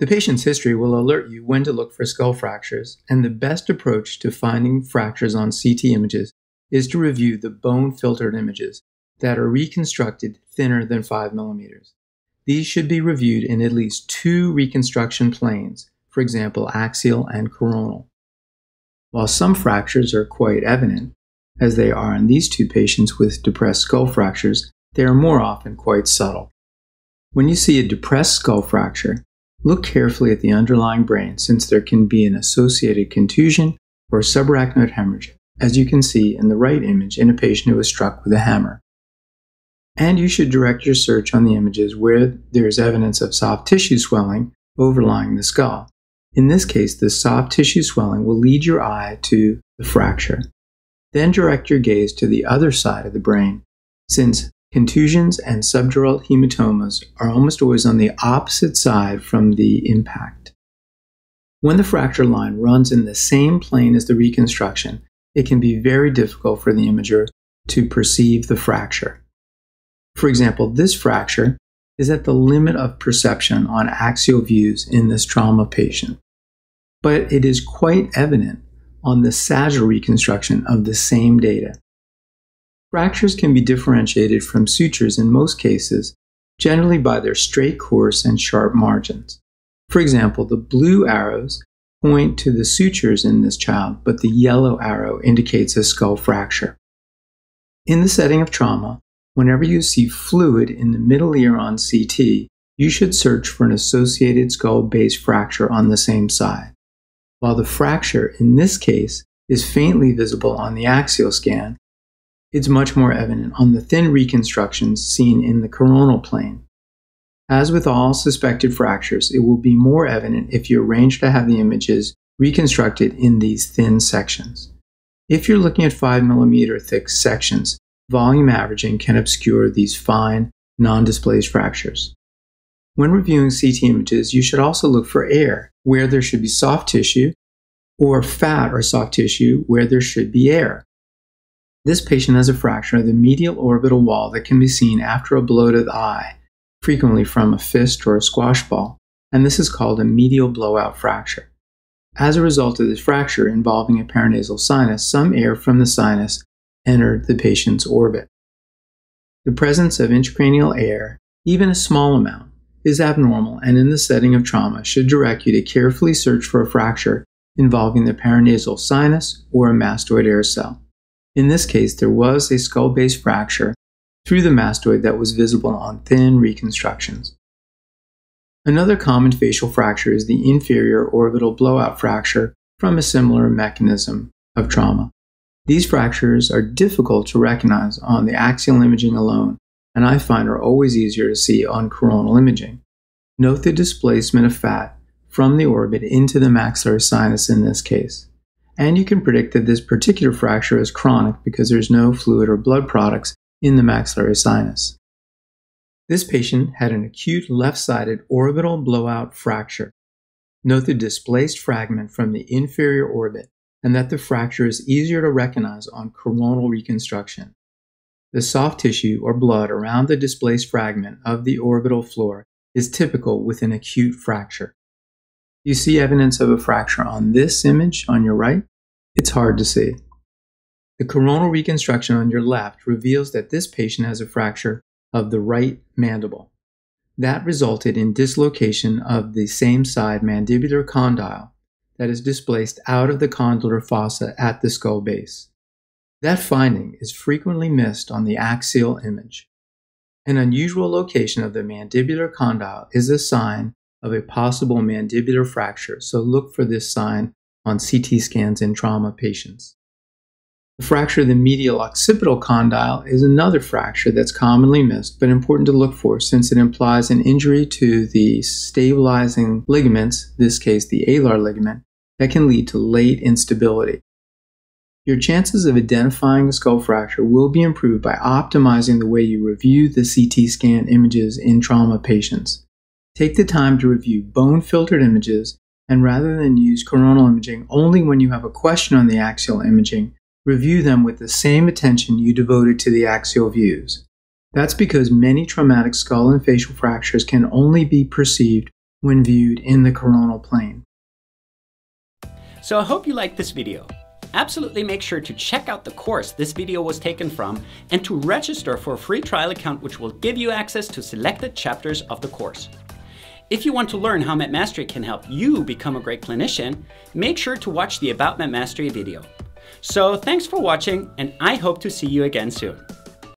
The patient's history will alert you when to look for skull fractures, and the best approach to finding fractures on CT images is to review the bone filtered images that are reconstructed thinner than 5 millimeters. These should be reviewed in at least two reconstruction planes, for example, axial and coronal. While some fractures are quite evident, as they are in these two patients with depressed skull fractures, they are more often quite subtle. When you see a depressed skull fracture, look carefully at the underlying brain since there can be an associated contusion or subarachnoid hemorrhage, as you can see in the right image in a patient who was struck with a hammer. And you should direct your search on the images where there is evidence of soft tissue swelling overlying the skull. In this case, the soft tissue swelling will lead your eye to the fracture. Then direct your gaze to the other side of the brain, since contusions and subdural hematomas are almost always on the opposite side from the impact. When the fracture line runs in the same plane as the reconstruction, it can be very difficult for the imager to perceive the fracture. For example, this fracture is at the limit of perception on axial views in this trauma patient, but it is quite evident on the sagittal reconstruction of the same data. Fractures can be differentiated from sutures in most cases, generally by their straight course and sharp margins. For example, the blue arrows point to the sutures in this child, but the yellow arrow indicates a skull fracture. In the setting of trauma, whenever you see fluid in the middle ear on CT, you should search for an associated skull base fracture on the same side. While the fracture, in this case, is faintly visible on the axial scan, it's much more evident on the thin reconstructions seen in the coronal plane. As with all suspected fractures, it will be more evident if you arrange to have the images reconstructed in these thin sections. If you're looking at 5 millimeter thick sections, volume averaging can obscure these fine, non displaced fractures. When reviewing CT images, you should also look for air, where there should be soft tissue, or fat or soft tissue, where there should be air. This patient has a fracture of the medial orbital wall that can be seen after a blow to the eye, frequently from a fist or a squash ball, and this is called a medial blowout fracture. As a result of this fracture involving a paranasal sinus, some air from the sinus entered the patient's orbit. The presence of intracranial air, even a small amount, is abnormal and in the setting of trauma should direct you to carefully search for a fracture involving the paranasal sinus or a mastoid air cell. In this case, there was a skull base fracture through the mastoid that was visible on thin reconstructions. Another common facial fracture is the inferior orbital blowout fracture from a similar mechanism of trauma. These fractures are difficult to recognize on the axial imaging alone and I find are always easier to see on coronal imaging. Note the displacement of fat from the orbit into the maxillary sinus in this case. And you can predict that this particular fracture is chronic because there's no fluid or blood products in the maxillary sinus. This patient had an acute left sided orbital blowout fracture. Note the displaced fragment from the inferior orbit and that the fracture is easier to recognize on coronal reconstruction. The soft tissue or blood around the displaced fragment of the orbital floor is typical with an acute fracture. You see evidence of a fracture on this image on your right? It's hard to see. The coronal reconstruction on your left reveals that this patient has a fracture of the right mandible. That resulted in dislocation of the same side mandibular condyle that is displaced out of the condylar fossa at the skull base. That finding is frequently missed on the axial image. An unusual location of the mandibular condyle is a sign of a possible mandibular fracture, so look for this sign on CT scans in trauma patients. The fracture of the medial occipital condyle is another fracture that's commonly missed but important to look for since it implies an injury to the stabilizing ligaments, this case the alar ligament, that can lead to late instability. Your chances of identifying a skull fracture will be improved by optimizing the way you review the CT scan images in trauma patients. Take the time to review bone filtered images, and rather than use coronal imaging only when you have a question on the axial imaging, review them with the same attention you devoted to the axial views. That's because many traumatic skull and facial fractures can only be perceived when viewed in the coronal plane. So I hope you liked this video. Absolutely make sure to check out the course this video was taken from and to register for a free trial account which will give you access to selected chapters of the course. If you want to learn how Medmastery can help you become a great clinician, make sure to watch the About Medmastery video. So thanks for watching and I hope to see you again soon.